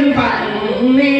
em bạn nghe